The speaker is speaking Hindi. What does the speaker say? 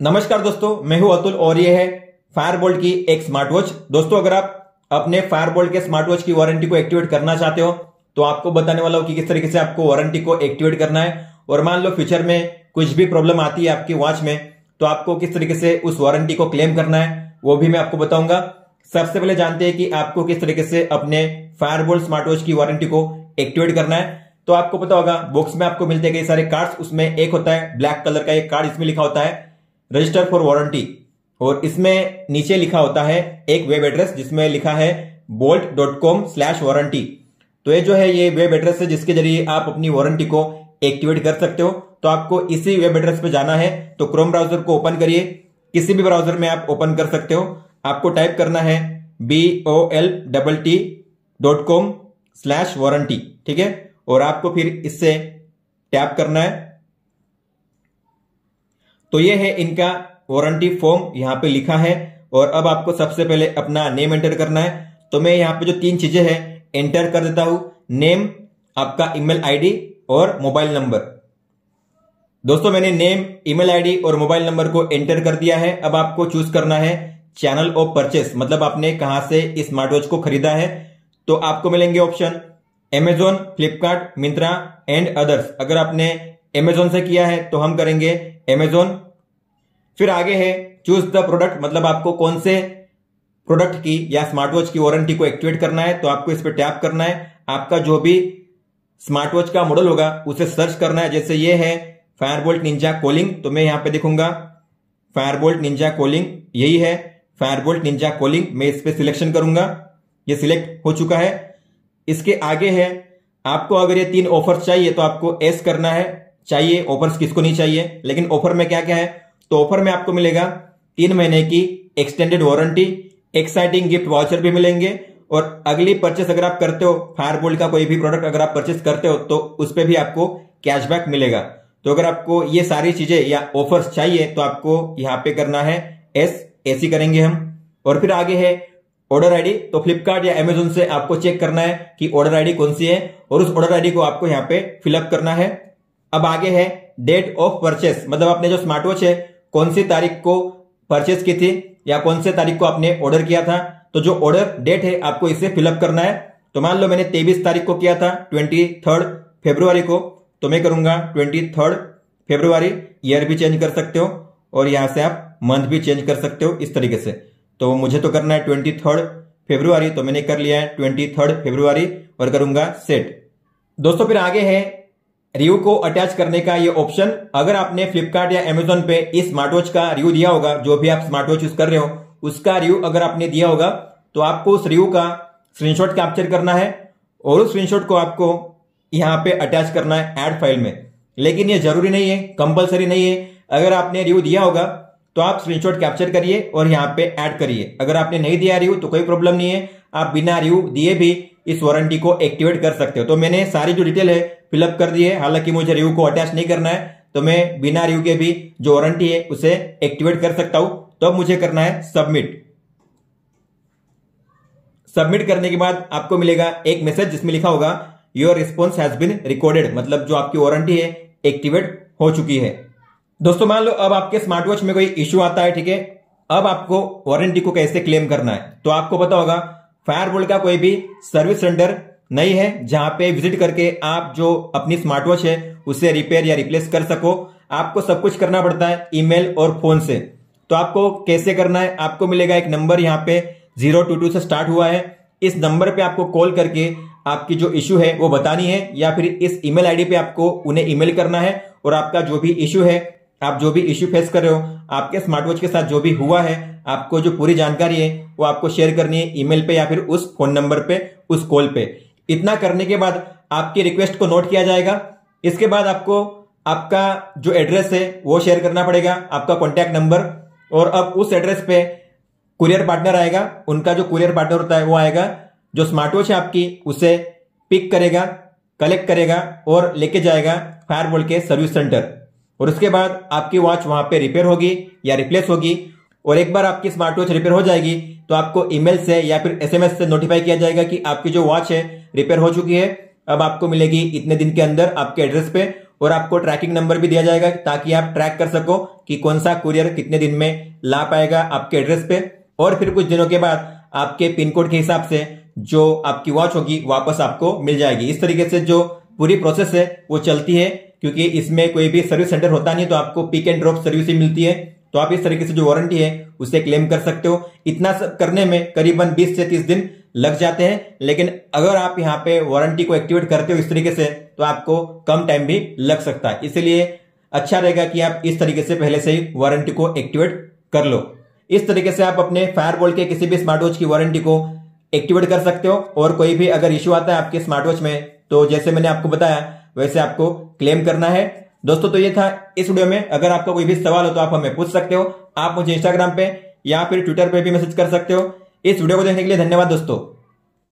नमस्कार दोस्तों, मैं हूँ अतुल और ये है फायरबोल्ट की एक स्मार्ट वॉच दोस्तों, अगर आप अपने फायरबोल्ट के स्मार्ट वॉच की वारंटी को एक्टिवेट करना चाहते हो तो आपको बताने वाला हूँ कि किस तरीके से आपको वारंटी को एक्टिवेट करना है। और मान लो फ्यूचर में कुछ भी प्रॉब्लम आती है आपकी वॉच में तो आपको किस तरीके से उस वारंटी को क्लेम करना है, वो भी मैं आपको बताऊँगा। सबसे पहले जानते हैं कि आपको किस तरीके से अपने फायरबोल्ट स्मार्ट वॉच की वारंटी को एक्टिवेट करना है। तो आपको पता होगा बॉक्स में आपको मिलते हैं कई सारे कार्ड्स उसमें एक होता है ब्लैक कलर का एक कार्ड इसमें लिखा होता है रजिस्टर फॉर वारंटी और इसमें नीचे लिखा होता है एक वेब एड्रेस जिसमें लिखा है Boltt dot com slash warranty तो ये जो है ये वेब एड्रेस है जिसके ज़रिए आप अपनी वारंटी को एक्टिवेट कर सकते हो। तो आपको इसी वेब एड्रेस पे जाना है। तो क्रोम ब्राउज़र को ओपन करिए। किसी भी ब्राउज़र में आप ओपन कर सकते हो। आपको टाइप करना है B O L double T dot com slash warranty ठीक है? और आपको फिर इससे टैप करना है। तो ये है इनका वारंटी फॉर्म यहाँ पे लिखा है। और अब आपको सबसे पहले अपना नेम एंटर करना है। तो मैं यहाँ पे जो तीन चीज़ें हैं एंटर कर देता हूँ। नेम आपका ईमेल आईडी और मोबाइल नंबर दोस्तों, मैंने नेम ईमेल आईडी और मोबाइल नंबर को एंटर कर दिया है। अब आपको चूज़ करना है चैनल ऑफ़ परचेस मतलब आपने कहा से स्मार्ट वॉच को खरीदा है। तो आपको मिलेंगे option Amazon Flipkart Myntra and others अगर आपने एमेजोन से किया है तो हम करेंगे एमेजोन फिर आगे है चूज़ द प्रोडक्ट मतलब आपको कौन से प्रोडक्ट की या स्मार्ट वॉच की वारंटी को एक्टिवेट करना है तो आपको इस पर टैप करना है। आपका जो भी स्मार्ट वॉच का मॉडल होगा, उसे सर्च करना है। जैसे ये है फायरबोल्ट निंजा कॉलिंग तो मैं यहाँ पे देखूँगा फायरबोल्ट निंजा कॉलिंग यही है फायरबोल्ट निंजा कॉलिंग मैं इस पर सिलेक्शन करूँगा। ये सिलेक्ट हो चुका है। इसके आगे है, आपको अगर ये तीन ऑफर्स चाहिए तो आपको एस करना है। चाहिए ऑफर्स किसको नहीं चाहिए? लेकिन ऑफ़र में क्या क्या है? तो ऑफ़र में आपको मिलेगा तीन महीने की extended warranty exciting gift voucher भी मिलेंगे और अगली परचेस अगर आप करते हो फायरबोल्ट का कोई भी प्रोडक्ट अगर आप परचेस करते हो तो उस पर भी आपको कैशबैक मिलेगा। तो अगर आपको ये सारी चीज़ें या ऑफर्स चाहिए तो आपको यहाँ पे करना है एस एसी करेंगे हम। और फिर आगे है ऑर्डर आईडी तो फ्लिपकार्ट या अमेजोन से आपको चेक करना है कि ऑर्डर आईडी कौन सी है और उस ऑर्डर आईडी को आपको यहाँ पे फिलअप करना है। अब आगे है डेट ऑफ़ परचेस मतलब आपने जो स्मार्ट वॉच है कौन सी तारीख को परचेस की थी या कौन से तारीख को आपने ऑर्डर किया था? तो जो ऑर्डर डेट है, आपको इसे फिलअप करना है। तो मान लो मैंने तेईस तारीख को किया था ट्वेंटी थर्ड फेब्रुआरी को तो मैं करूँगा ट्वेंटी थर्ड फेब्रुआरी ईयर भी चेंज कर सकते हो और यहाँ से आप मंथ भी चेंज कर सकते हो इस तरीके से। तो मुझे तो करना है ट्वेंटी थर्ड फेब्रुआरी तो मैंने कर लिया है ट्वेंटी थर्ड फेब्रुआरी और करूँगा सेट दोस्तों, फिर आगे है रिव्यू को अटैच करने का ये ऑप्शन अगर आपने फ्लिपकार्ट या अमेजोन पे इस स्मार्ट वॉच का रिव्यू दिया होगा, जो भी आप स्मार्ट वॉच यूज़ कर रहे हो, उसका रिव्यू अगर आपने दिया होगा तो आपको उस रिव्यू का स्क्रीनशॉट कैप्चर करना है, और उस स्क्रीनशॉट को आपको यहाँ पे अटैच करना है एड फ़ाइल में। लेकिन ये ज़रूरी नहीं है कंपलसरी नहीं है। अगर आपने रिव्यू दिया होगा तो आप स्क्रीनशॉट कैप्चर करिए और यहाँ पे ऐड करिए। अगर आपने नहीं दिया रिव्यू तो कोई प्रॉब्लम नहीं है। आप बिना रिव्यू दिए भी इस वारंटी को एक्टिवेट कर सकते हो। तो मैंने सारी जो डिटेल है फिलअप कर दी है। हालाँकि मुझे रिव्यू को अटैच नहीं करना है तो मैं बिना रिव्यू के भी जो वारंटी है उसे एक्टिवेट कर सकता हूँ। तो अब मुझे करना है सबमिट। सबमिट करने के बाद आपको मिलेगा एक मैसेज जिसमें लिखा होगा your response has been recorded मतलब जो आपकी वारंटी है एक्टिवेट हो चुकी है। दोस्तों, मान लो अब आपके स्मार्ट वॉच में कोई इश्यू आता है, ठीक है? अब आपको वारंटी को कैसे क्लेम करना है? तो आपको पता होगा फायरबोल्ट का कोई भी सर्विस सेंटर नहीं है, जहाँ पे विज़िट करके आप जो अपनी स्मार्ट वॉच है, उसे रिपेयर या रिप्लेस कर सको। आपको सब कुछ करना पड़ता है ईमेल और फ़ोन से। तो आपको कैसे करना है? आपको मिलेगा एक नंबर यहाँ पे, ज़ीरो टू टू से स्टार्ट हुआ है। इस नंबर पे आपको कॉल करके आपकी जो इश्यू है वो बतानी है, या फिर इस ईमेल आईडी पे आपको उन्हें ईमेल करना है, और आपका जो भी इश्यू है आप जो भी इश्यू फेस कर रहे हो, आपके स्मार्ट वॉच के साथ जो भी हुआ है, आपको जो पूरी जानकारी है, वो आपको शेयर करनी है ईमेल पे या फिर उस फ़ोन नंबर पे, उस कॉल पे। इतना करने के बाद आपकी रिक्वेस्ट को नोट किया जाएगा। इसके बाद आपको आपका जो एड्रेस है, वो शेयर करना पड़ेगा, आपका कॉन्टैक्ट नंबर और अब उस एड्रेस पे कुरियर पार्टनर आएगा, उनका जो कुरियर पार्टनर होता है, वो आएगा। जो स्मार्ट वॉच है आपकी, उसे पिक करेगा कलेक्ट करेगा और लेके जाएगा फायरवॉल के सर्विस सेंटर और उसके बाद आपकी वॉच वहाँ पे रिपेयर होगी या रिप्लेस होगी और एक बार आपकी स्मार्ट वॉच रिपेयर हो जाएगी तो आपको ईमेल से या फिर एसएमएस से नोटिफाई किया जाएगा कि आपकी जो वॉच है रिपेयर हो चुकी है। अब आपको मिलेगी इतने दिन के अंदर आपके एड्रेस पे और आपको ट्रैकिंग नंबर भी दिया जाएगा ताकि आप ट्रैक कर सको कि कौन सा कुरियर कितने दिन में ला पाएगा आपके एड्रेस पे। और फिर कुछ दिनों के बाद आपके पिन कोड के हिसाब से जो आपकी वॉच होगी, वापस आपको मिल जाएगी। इस तरीके से जो पूरी प्रोसेस है, वो चलती है, क्योंकि इसमें कोई भी सर्विस सेंटर होता नहीं तो आपको पिक एंड ड्रॉप सर्विस ही मिलती है। तो आप इस तरीके से जो वारंटी है, उसे क्लेम कर सकते हो। इतना सब करने में करीबन 20 से 30 दिन लग जाते हैं, लेकिन अगर आप यहाँ पे वारंटी को एक्टिवेट करते हो इस तरीके से तो आपको कम टाइम भी लग सकता है। इसलिए अच्छा रहेगा कि आप इस तरीके से पहले से ही वारंटी को एक्टिवेट कर लो। इस तरीके से आप अपने फायर के किसी भी स्मार्ट वॉच की वारंटी को एक्टिवेट कर सकते हो, और कोई भी अगर इश्यू आता है आपके स्मार्ट वॉच में तो जैसे मैंने आपको बताया, वैसे आपको क्लेम करना है। दोस्तों तो ये था इस वीडियो में। अगर आपका कोई भी सवाल हो तो आप हमें पूछ सकते हो। आप मुझे इंस्टाग्राम पे या फिर ट्विटर पे भी मैसेज कर सकते हो। इस वीडियो को देखने के लिए धन्यवाद दोस्तों।